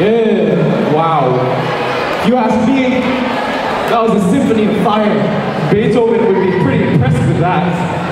Yeah, wow. You asked me, that was a symphony of fire. Beethoven would be pretty impressed with that.